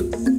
Música